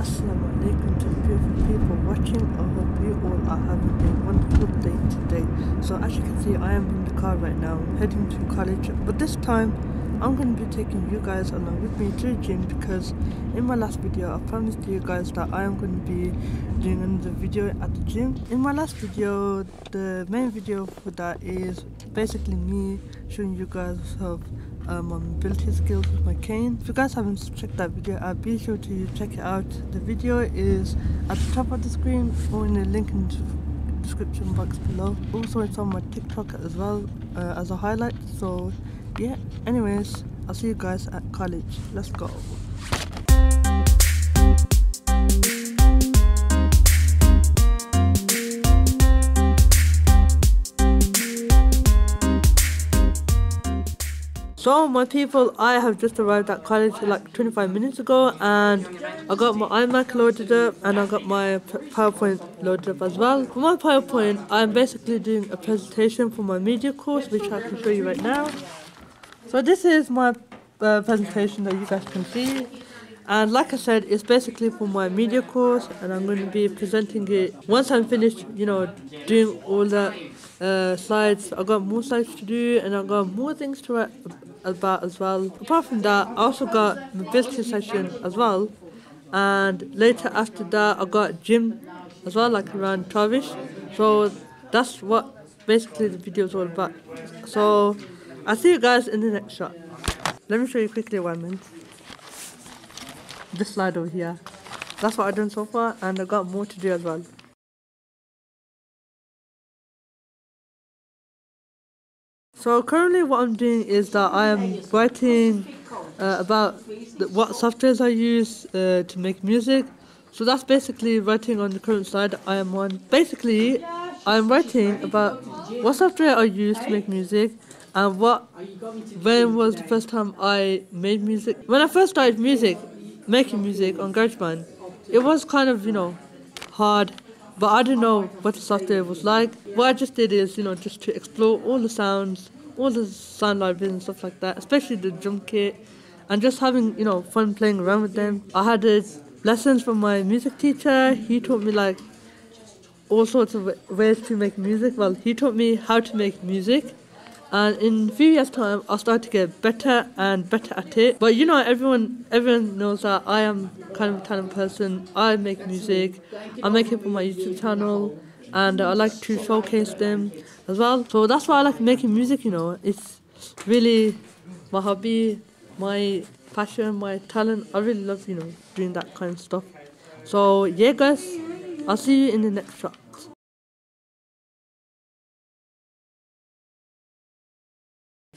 Assalamu alaikum to the beautiful people watching. I hope you all are having a wonderful day today. So as you can see, I am in the car right now, heading to college. But this time, I'm going to be taking you guys along with me to the gym because in my last video, I promised you guys that I am going to be doing another video at the gym. In my last video, the main video for that is basically me showing you guys of um, my mobility skills with my cane. If you guys haven't checked that video out, be sure to check it out. The video is at the top of the screen or in the link in the description box below. Also, it's on my TikTok as well uh, as a highlight. So, yeah. Anyways, I'll see you guys at college. Let's go. So my people, I have just arrived at college like 25 minutes ago and I got my iMac loaded up and I got my PowerPoint loaded up as well. For my PowerPoint, I'm basically doing a presentation for my media course which I can show you right now. So this is my uh, presentation that you guys can see and like I said, it's basically for my media course and I'm going to be presenting it once I'm finished, you know, doing all the uh, slides. I've got more slides to do and I've got more things to write about as well. Apart from that, I also got mobility session as well. And later after that, I got gym as well, like around 12ish. So that's what basically the video is all about. So I'll see you guys in the next shot. Let me show you quickly one minute. This slide over here. That's what I've done so far, and I've got more to do as well. So currently what I'm doing is that I am writing uh, about the, what softwares I use uh, to make music. So that's basically writing on the current slide I am on. Basically, I'm writing about what software I use to make music and what when was the first time I made music. When I first started music, making music on GarageBand, it was kind of, you know, hard but I didn't know what the software was like. What I just did is, you know, just to explore all the sounds, all the sound libraries and stuff like that, especially the drum kit, and just having, you know, fun playing around with them. I had uh, lessons from my music teacher. He taught me like all sorts of ways to make music. Well, he taught me how to make music and in a few years time I'll start to get better and better at it but you know everyone everyone knows that I am kind of a talented person I make music I make it for my YouTube channel and I like to showcase them as well. So that's why I like making music you know. It's really my hobby my passion my talent. I really love you know doing that kind of stuff. So yeah guys I'll see you in the next shot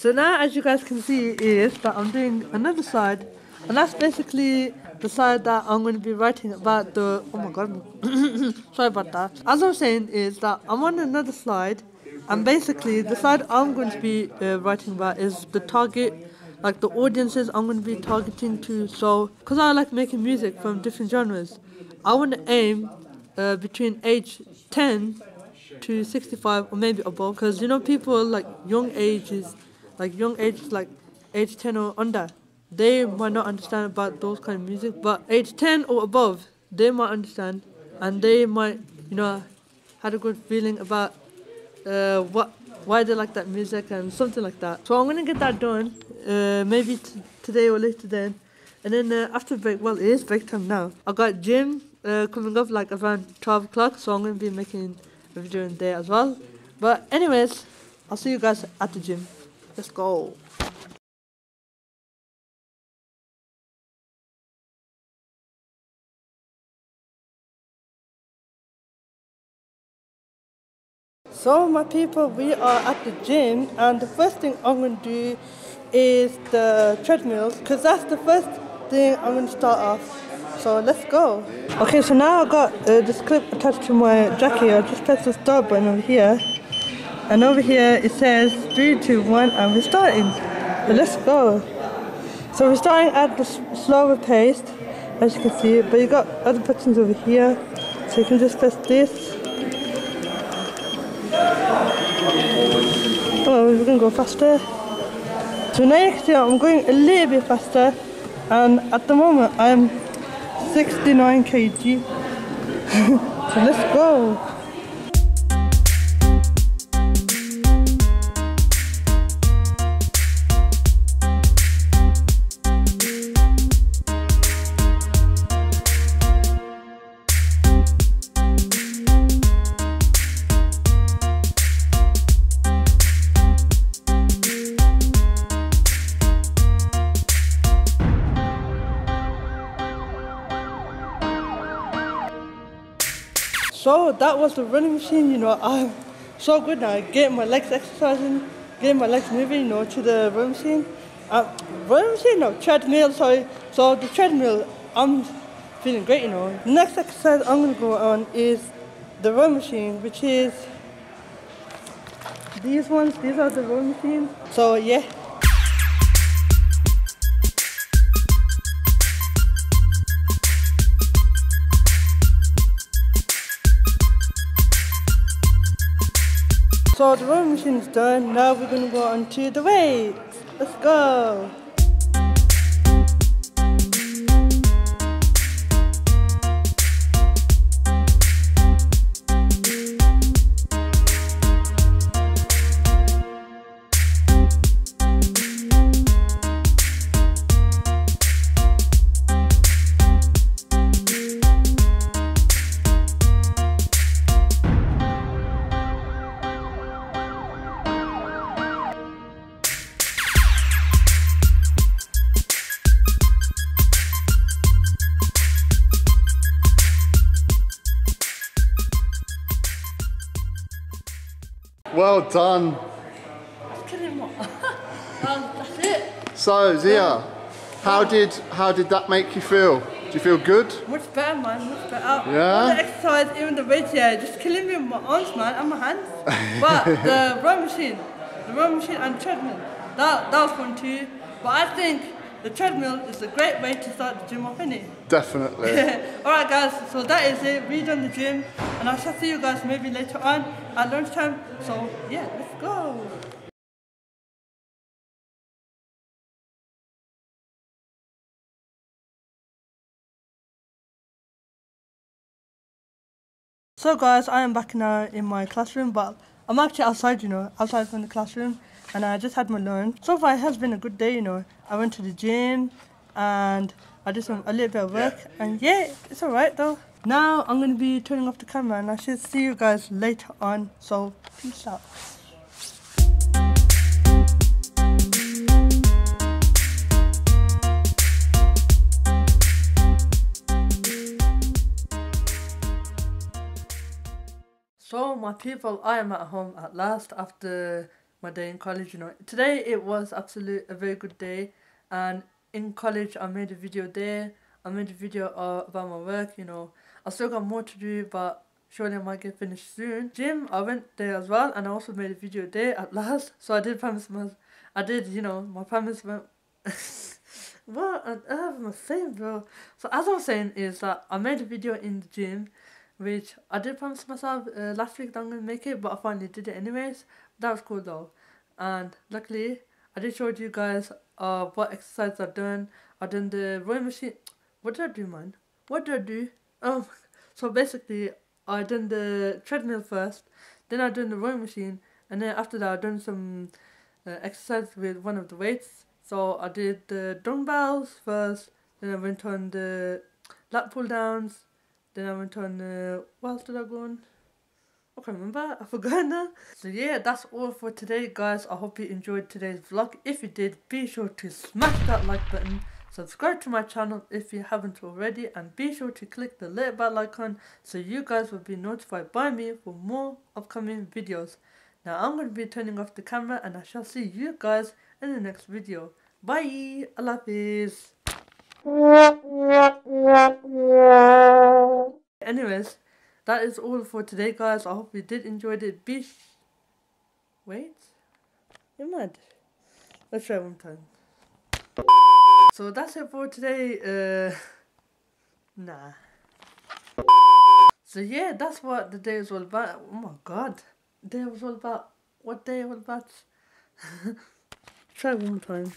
So now as you guys can see is that I'm doing another side and that's basically the side that I'm going to be writing about the, oh my god, sorry about that. As I was saying is that I'm on another slide and basically the side I'm going to be uh, writing about is the target, like the audiences I'm going to be targeting to. So, because I like making music from different genres, I want to aim uh, between age 10 to 65 or maybe above because you know people like young ages like young age, like age 10 or under, they might not understand about those kind of music, but age 10 or above, they might understand and they might, you know, had a good feeling about uh, what why they like that music and something like that. So I'm gonna get that done, uh, maybe today or later then. And then uh, after break, well, it is break time now. I got gym uh, coming up like around 12 o'clock, so I'm gonna be making a video in there as well. But anyways, I'll see you guys at the gym. Let's go. So my people, we are at the gym and the first thing I'm going to do is the treadmills because that's the first thing I'm going to start off. So let's go. Okay, so now I've got uh, this clip attached to my jacket. I just press the start button over here. And over here it says three, two, one, and we're starting. So let's go. So we're starting at the slower pace, as you can see, but you got other buttons over here. So you can just press this. Oh, we're gonna go faster. So now you can see I'm going a little bit faster, and at the moment I'm 69 kg. so let's go. So that was the running machine, you know, I'm so good now, getting my legs exercising, getting my legs moving, you know, to the running machine. Uh, running machine, no, treadmill, sorry. So the treadmill, I'm feeling great, you know. The next exercise I'm gonna go on is the rowing machine, which is these ones, these are the rowing machines. So yeah, So the rowing machine is done. Now we're to go on to the weights. Let's go. Well done. um, that's it. So Zia, how did how did that make you feel? Do you feel good? Much better, man. Much better. Yeah? All the exercise, even the weights, yeah, just killing me with my arms, man, and my hands. but the rowing machine, the rowing machine and treadmill, that that was fun too. But I think the treadmill is a great way to start the gym off, innit? Definitely. Alright guys, so that is it. We done the gym and I shall see you guys maybe later on at lunchtime. So yeah, let's go. So guys, I am back now in my classroom, but I'm actually outside, you know, outside from the classroom, and I just had my lunch. So far, it has been a good day, you know. I went to the gym, and I did some a little bit of work, and yeah, it's alright though. Now I'm gonna be turning off the camera, and I should see you guys later on. So peace out. So my people, I am at home at last after my day in college. You know, today it was absolute a very good day, and in college I made a video there. I made a video uh, about my work. You know, I still got more to do, but surely I might get finished soon. Gym, I went there as well, and I also made a video there at last. So I did promise my, I did, you know, my promise went. what on earth am I saying, bro? So as I was saying is that I made a video in the gym which I did promise myself uh, last week that I'm gonna make it, but I finally did it anyways. That was cool though, and luckily I did show you guys uh what exercise I've done. I've done the rowing machine. What did I do, man? What did I do? Um, so basically I done the treadmill first, then I done the rowing machine, and then after that I done some uh, exercise with one of the weights. So I did the dumbbells first, then I went on the lat pull downs then I went on, uh, what else did I go on? I can't remember, I forgot now. So yeah, that's all for today guys. I hope you enjoyed today's vlog. If you did, be sure to smash that like button. Subscribe to my channel if you haven't already and be sure to click the little bell icon so you guys will be notified by me for more upcoming videos. Now I'm going to be turning off the camera and I shall see you guys in the next video. Bye! Allah Hafiz! Anyways, that is all for today, guys. I hope you did enjoy it. Be wait, you're mad. Let's try one time. So that's it for today. Uh, nah. So yeah, that's what the day was all about. Oh my god, the day was all about. What day was about? try one more time.